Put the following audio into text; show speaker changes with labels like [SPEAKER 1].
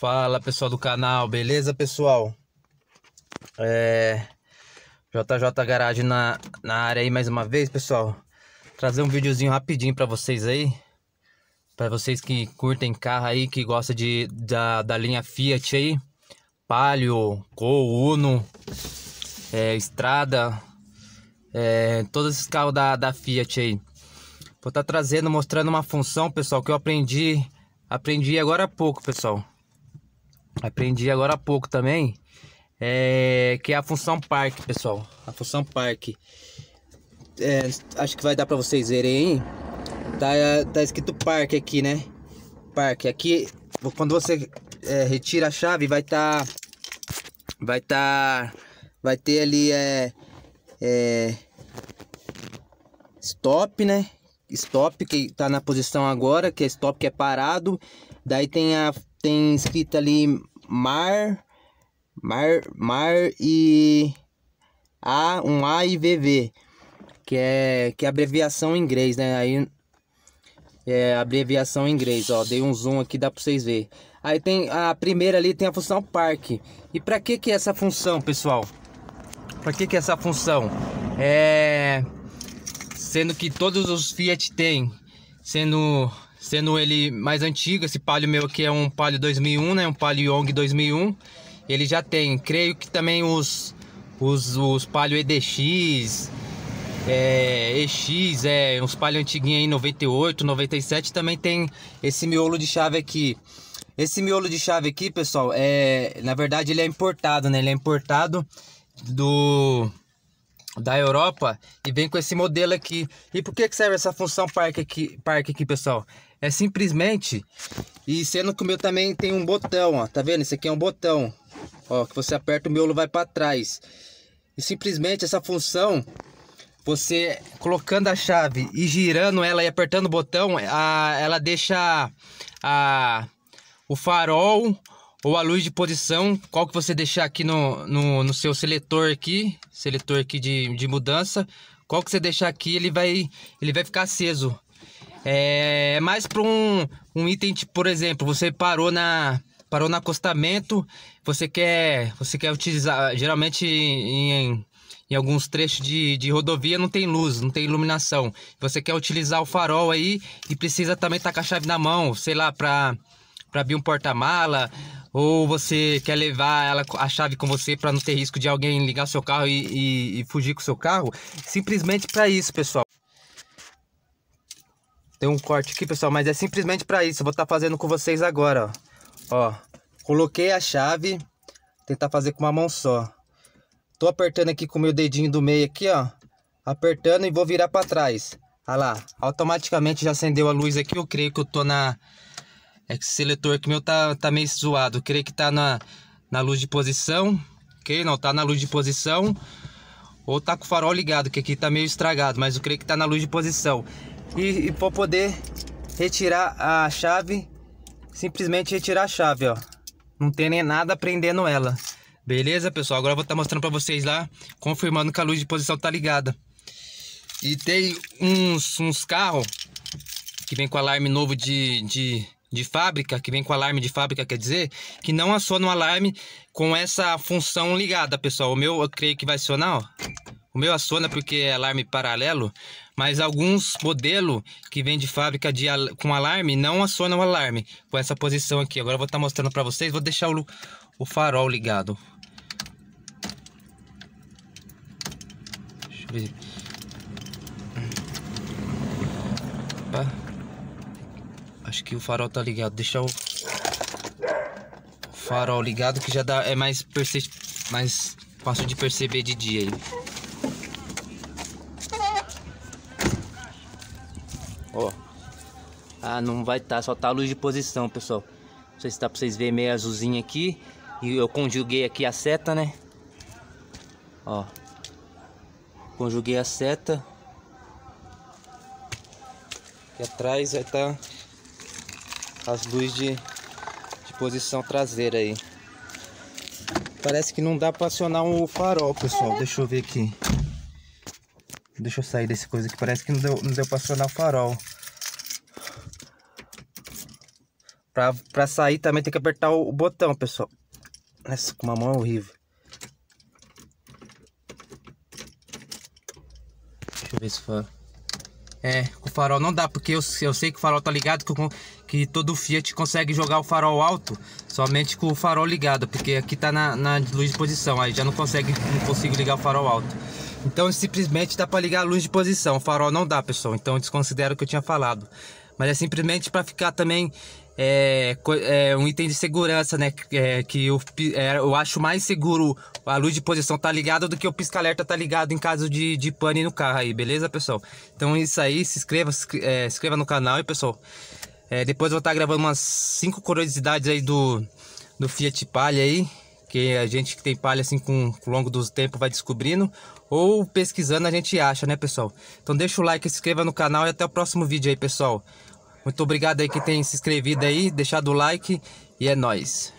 [SPEAKER 1] Fala pessoal do canal, beleza pessoal? É... JJ Garage na, na área aí mais uma vez pessoal. Trazer um videozinho rapidinho pra vocês aí. Pra vocês que curtem carro aí, que gostam de, da, da linha Fiat aí. Palio, Gol, Uno, é, Estrada. É, Todos esses carros da, da Fiat aí. Vou estar tá trazendo, mostrando uma função pessoal que eu aprendi Aprendi agora há pouco pessoal Aprendi agora há pouco também. É, que é a função parque, pessoal. A função parque. É, acho que vai dar para vocês verem aí. Tá, tá escrito parque aqui, né? Parque. Aqui, quando você é, retira a chave, vai estar... Tá, vai estar... Tá, vai ter ali, é, é... Stop, né? Stop, que tá na posição agora, que é stop, que é parado. Daí tem a tem escrito ali mar, mar, mar e A, um A e VV, que é, que é abreviação em inglês, né? Aí é abreviação em inglês, ó, dei um zoom aqui, dá para vocês verem. Aí tem a primeira ali tem a função parque. E para que que é essa função, pessoal? Para que que é essa função? É sendo que todos os Fiat tem, sendo Sendo ele mais antigo, esse Palio meu aqui é um Palio 2001, né? Um Palio Yong 2001. Ele já tem, creio que também os, os, os Palio EDX, é, EX, é, uns Palio antiguinhos aí, 98, 97, também tem esse miolo de chave aqui. Esse miolo de chave aqui, pessoal, é, na verdade ele é importado, né? Ele é importado do da Europa e vem com esse modelo aqui. E por que, que serve essa função parque aqui, parque aqui, pessoal? É simplesmente, e sendo que o meu também tem um botão, ó, tá vendo? Esse aqui é um botão, ó, que você aperta o miolo vai para trás. E simplesmente essa função, você colocando a chave e girando ela e apertando o botão, a, ela deixa a, o farol ou a luz de posição, qual que você deixar aqui no, no, no seu seletor aqui, seletor aqui de, de mudança, qual que você deixar aqui, ele vai, ele vai ficar aceso. É mais para um, um item, tipo, por exemplo, você parou na parou no acostamento, você quer você quer utilizar, geralmente em, em alguns trechos de, de rodovia não tem luz, não tem iluminação. Você quer utilizar o farol aí e precisa também estar tá com a chave na mão, sei lá, para para abrir um porta-mala ou você quer levar ela, a chave com você para não ter risco de alguém ligar seu carro e, e, e fugir com seu carro, simplesmente para isso, pessoal. Tem um corte aqui, pessoal, mas é simplesmente para isso. Eu vou estar tá fazendo com vocês agora, ó. Ó, coloquei a chave, tentar fazer com uma mão só. Tô apertando aqui com o meu dedinho do meio aqui, ó. Apertando e vou virar para trás. Olha lá, automaticamente já acendeu a luz aqui. Eu creio que eu tô na... É que esse seletor aqui meu tá, tá meio zoado. Eu creio que tá na, na luz de posição. Ok? Não, tá na luz de posição. Ou tá com o farol ligado, que aqui tá meio estragado. Mas eu creio que tá na luz de posição e, e para poder retirar a chave, simplesmente retirar a chave, ó. Não tem nem nada prendendo ela. Beleza, pessoal? Agora eu vou estar tá mostrando para vocês lá, confirmando que a luz de posição tá ligada. E tem uns, uns carros que vem com alarme novo de, de, de fábrica, que vem com alarme de fábrica, quer dizer, que não aciona o alarme com essa função ligada, pessoal. O meu eu creio que vai acionar, ó. Meu aciona porque é alarme paralelo, mas alguns modelos que vem de fábrica de, com alarme não acionam o alarme com essa posição aqui. Agora eu vou estar tá mostrando para vocês, vou deixar o, o farol ligado. Deixa eu ver. Opa. Acho que o farol tá ligado. Deixa o farol ligado que já dá é mais mais fácil de perceber de dia aí. Ó. Ah, não vai estar, tá, só tá a luz de posição, pessoal. Não sei se dá pra vocês verem meio azulzinho aqui. E eu conjuguei aqui a seta, né? Ó. Conjuguei a seta. Aqui atrás vai estar tá as luzes de, de posição traseira aí. Parece que não dá pra acionar o farol, pessoal. Deixa eu ver aqui. Deixa eu sair desse coisa aqui. Parece que não deu, não deu pra acionar o farol. Pra, pra sair também tem que apertar o, o botão, pessoal. Essa com uma mão é horrível. Deixa eu ver se for. É, o farol não dá, porque eu, eu sei que o farol tá ligado, que, que todo Fiat consegue jogar o farol alto somente com o farol ligado, porque aqui tá na, na luz de posição, aí já não consegue, não consigo ligar o farol alto. Então simplesmente dá para ligar a luz de posição, o farol não dá, pessoal, então desconsidero o que eu tinha falado. Mas é simplesmente para ficar também é, é, um item de segurança, né? É, que eu, é, eu acho mais seguro a luz de posição tá ligada do que o pisca-alerta tá ligado em caso de, de pane no carro aí, beleza, pessoal? Então é isso aí, se inscreva, se, é, inscreva no canal aí, pessoal. Depois eu vou estar tá gravando umas 5 curiosidades aí do, do Fiat Palio aí, que a gente que tem palha assim com, com o longo do tempo vai descobrindo, ou pesquisando a gente acha, né, pessoal? Então deixa o like, se inscreva no canal e até o próximo vídeo aí, pessoal. Muito obrigado aí que tem se inscrevido aí, deixado o like e é nóis.